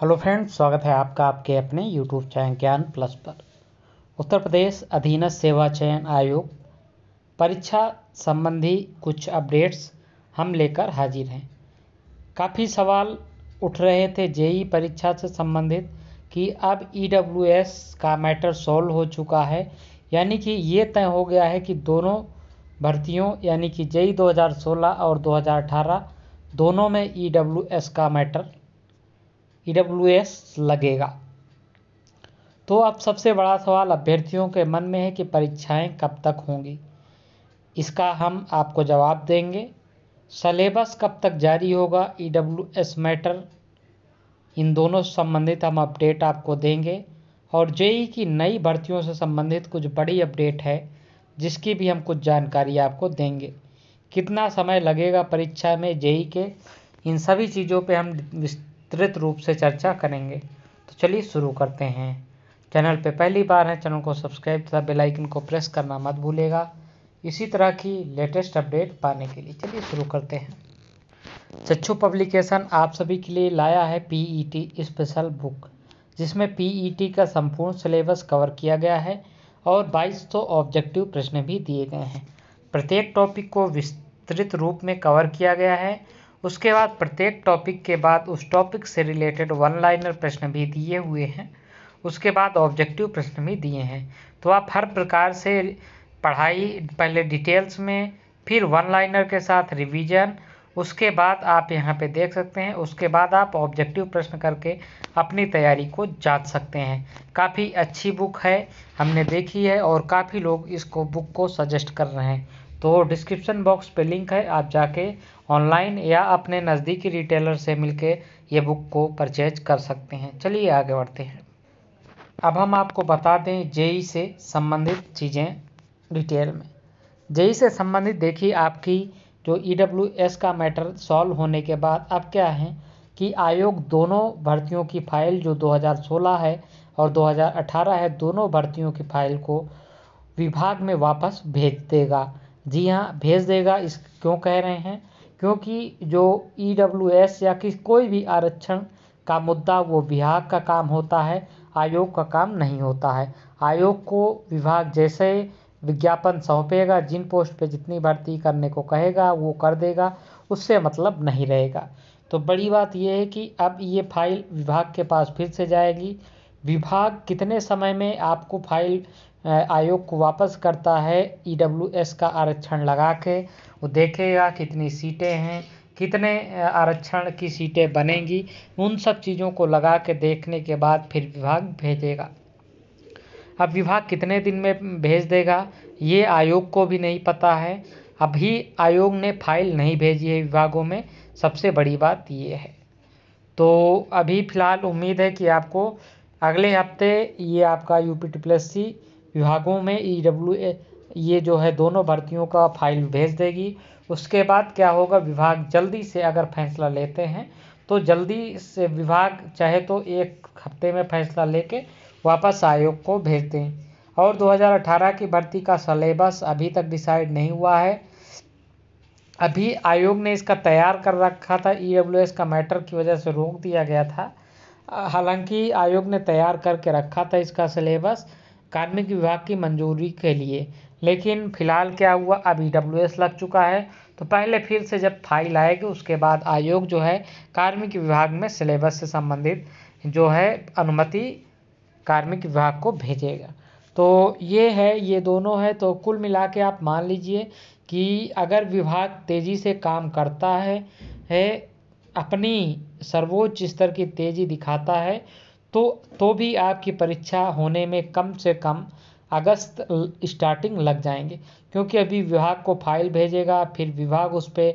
Hello friends, स्वागत है आपका आपके अपने यूट्यूब चैनल ज्ञान प्लस पर। उत्तर प्रदेश अधीनस्थ सेवा चयन आयोग, परीक्षा संबंधी कुछ अपडेट्स हम लेकर हाजिर हैं। काफ़ी सवाल उठ रहे थे जेई परीक्षा से संबंधित कि अब ईडब्ल्यूएस का मैटर सॉल्व हो चुका है, यानी कि ये तय हो गया है कि दोनों भर्तियों, यानी कि जेई 2016 और 2018 दोनों में ईडब्ल्यूएस का मैटर ईडब्ल्यूएस लगेगा। तो अब सबसे बड़ा सवाल अभ्यर्थियों के मन में है कि परीक्षाएँ कब तक होंगी। इसका हम आपको जवाब देंगे। सलेबस कब तक जारी होगा ईडब्ल्यूएस मैटर? इन दोनों से संबंधित हम अपडेट आपको देंगे। और जेई की नई भर्तियों से संबंधित कुछ बड़ी अपडेट है, जिसकी भी हम कुछ जानकारी आपको देंगे। कितना समय लगेगा परीक्षा में जेई के? इन सभी चीज़ों पे हम विस्तृत रूप से चर्चा करेंगे। तो चलिए शुरू करते हैं। चैनल पे पहली बार है, चैनल को सब्सक्राइब तथा बेल आइकन को प्रेस करना मत भूलेगा इसी तरह की लेटेस्ट अपडेट पाने के लिए चलिए शुरू करते हैं। चच्चू पब्लिकेशन आप सभी के लिए लाया है पीईटी स्पेशल बुक जिसमें पीईटी का संपूर्ण सिलेबस कवर किया गया है और 2200 ऑब्जेक्टिव प्रश्न भी दिए गए हैं। प्रत्येक टॉपिक को विस्तृत रूप में कवर किया गया है। उसके बाद प्रत्येक टॉपिक के बाद उस टॉपिक से रिलेटेड वन लाइनर प्रश्न भी दिए हुए हैं। उसके बाद ऑब्जेक्टिव प्रश्न भी दिए हैं। तो आप हर प्रकार से पढ़ाई, पहले डिटेल्स में, फिर वन लाइनर के साथ रिवीजन उसके बाद आप यहाँ पे देख सकते हैं। उसके बाद आप ऑब्जेक्टिव प्रश्न करके अपनी तैयारी को जाँच सकते हैं। काफ़ी अच्छी बुक है, हमने देखी है और काफ़ी लोग इसको बुक को सजेस्ट कर रहे हैं। तो डिस्क्रिप्शन बॉक्स पे लिंक है, आप जाके ऑनलाइन या अपने नज़दीकी रिटेलर से मिलके ये बुक को परचेज कर सकते हैं। चलिए आगे बढ़ते हैं। अब हम आपको बता दें जेई से संबंधित चीज़ें डिटेल में। जेई से संबंधित देखिए आपकी जो ईडब्ल्यूएस का मैटर सॉल्व होने के बाद अब क्या है कि आयोग दोनों भर्तियों की फ़ाइल जो 2016 है और 2018 है, दोनों भर्तियों की फ़ाइल को विभाग में वापस भेज देगा। जी हाँ भेज देगा, इस क्यों कह रहे हैं? क्योंकि जो ईडब्ल्यूएस या कि कोई भी आरक्षण का मुद्दा, वो विभाग का काम होता है, आयोग का काम नहीं होता है। आयोग को विभाग जैसे विज्ञापन सौंपेगा, जिन पोस्ट पे जितनी भर्ती करने को कहेगा, वो कर देगा, उससे मतलब नहीं रहेगा। तो बड़ी बात यह है कि अब ये फ़ाइल विभाग के पास फिर से जाएगी। विभाग कितने समय में आपको फ़ाइल आयोग को वापस करता है। ईडब्ल्यूएस का आरक्षण लगा के वो देखेगा कितनी सीटें हैं, कितने आरक्षण की सीटें बनेंगी। उन सब चीज़ों को लगा के देखने के बाद फिर विभाग भेजेगा। अब विभाग कितने दिन में भेज देगा, ये आयोग को भी नहीं पता है। अभी आयोग ने फ़ाइल नहीं भेजी है विभागों में। सबसे बड़ी बात ये है। तो अभी फ़िलहाल उम्मीद है कि आपको अगले हफ़्ते ये आपका U P T plus C विभागों में ई डब्ल्यू ये जो है दोनों भर्तियों का फ़ाइल भेज देगी। उसके बाद क्या होगा, विभाग जल्दी से अगर फैसला लेते हैं तो जल्दी से विभाग चाहे तो एक हफ़्ते में फैसला लेके वापस आयोग को भेज दें। और 2018 की भर्ती का सलेबस अभी तक डिसाइड नहीं हुआ है। अभी आयोग ने इसका तैयार कर रखा था। ईडब्ल्यूएस का मैटर की वजह से रोक दिया गया था। हालाँकि आयोग ने तैयार करके रखा था इसका सिलेबस। कार्मिक विभाग की मंजूरी के लिए। लेकिन फ़िलहाल क्या हुआ? अब ई लग चुका है। तो पहले फिर से जब फ़ाइल आएगी, उसके बाद आयोग जो है कार्मिक विभाग में सिलेबस से संबंधित जो है अनुमति कार्मिक विभाग को भेजेगा। तो ये है, ये दोनों है। तो कुल मिला के आप मान लीजिए कि अगर विभाग तेज़ी से काम करता है है, अपनी सर्वोच्च स्तर की तेज़ी दिखाता है तो तो भी आपकी परीक्षा होने में कम से कम अगस्त स्टार्टिंग लग जाएँगे। क्योंकि अभी विभाग को फ़ाइल भेजेगा, फिर विभाग उस पर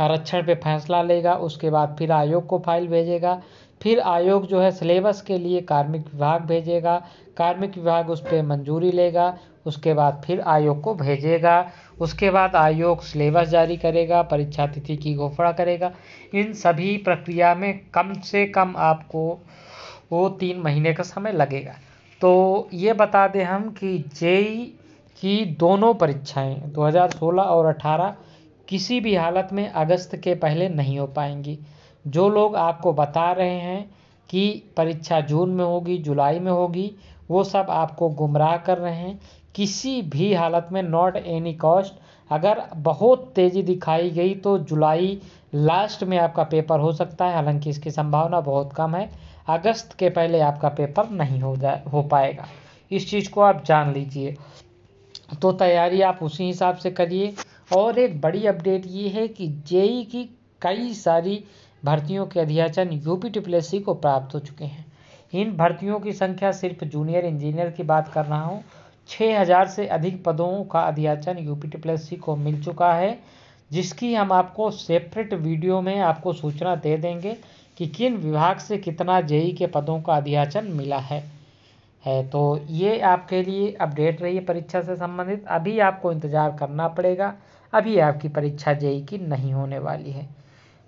आरक्षण पे फैसला लेगा, उसके बाद फिर आयोग को फ़ाइल भेजेगा। फिर आयोग जो है सिलेबस के लिए कार्मिक विभाग भेजेगा, कार्मिक विभाग उस पर मंजूरी लेगा, उसके बाद फिर आयोग को भेजेगा। उसके बाद आयोग सिलेबस जारी करेगा, परीक्षा तिथि की घोषणा करेगा। इन सभी प्रक्रिया में कम से कम आपको वो तीन महीने का समय लगेगा। तो ये बता दें हम कि जेई की दोनों परीक्षाएँ 2016 और 18 किसी भी हालत में अगस्त के पहले नहीं हो पाएँगी। जो लोग आपको बता रहे हैं कि परीक्षा जून में होगी, जुलाई में होगी, वो सब आपको गुमराह कर रहे हैं। किसी भी हालत में नॉट एनी कॉस्ट अगर बहुत तेज़ी दिखाई गई तो जुलाई लास्ट में आपका पेपर हो सकता है। हालाँकि इसकी संभावना बहुत कम है। अगस्त के पहले आपका पेपर नहीं हो जाए हो पाएगा। इस चीज़ को आप जान लीजिए। तो तैयारी आप उसी हिसाब से करिए। और एक बड़ी अपडेट ये है कि जेई की कई सारी भर्तियों के अध्याचन यूपी टिप्लेसी को प्राप्त हो चुके हैं। इन भर्तियों की संख्या सिर्फ़ जूनियर इंजीनियर की बात कर रहा हूँ। छः हज़ार से अधिक पदों का अध्याचन यूपी टिप्लेसी को मिल चुका है, जिसकी हम आपको सेपरेट वीडियो में आपको सूचना दे देंगे। कि किन विभाग से कितना जेई के पदों का अध्याचन मिला है? है तो ये आपके लिए अपडेट रही है परीक्षा से संबंधित। अभी आपको इंतज़ार करना पड़ेगा। अभी आपकी परीक्षा जेई की नहीं होने वाली है।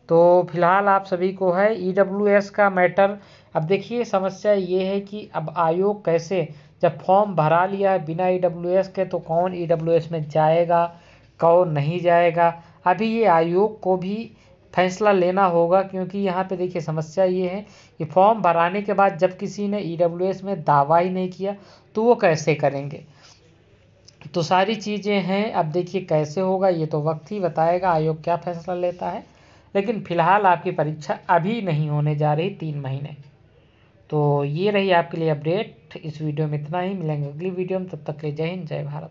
तो फ़िलहाल आप सभी को है ई e का मैटर। अब देखिए, समस्या ये है कि अब आयोग कैसे जब फॉर्म भरा लिया है बिना ई e के तो कौन ई e में जाएगा, कौन नहीं जाएगा? अभी ये आयोग को भी फैसला लेना होगा, क्योंकि यहाँ पे देखिए समस्या ये है कि फॉर्म भराने के बाद जब किसी ने ईडब्ल्यूएस में दावा ही नहीं किया तो वो कैसे करेंगे? तो सारी चीज़ें हैं। अब देखिए कैसे होगा, ये तो वक्त ही बताएगा, आयोग क्या फैसला लेता है। लेकिन फ़िलहाल आपकी परीक्षा अभी नहीं होने जा रही तीन महीने। तो ये रही आपके लिए अपडेट। इस वीडियो में इतना ही। मिलेंगे अगली वीडियो में। तब तक के जय हिंद, जय भारत।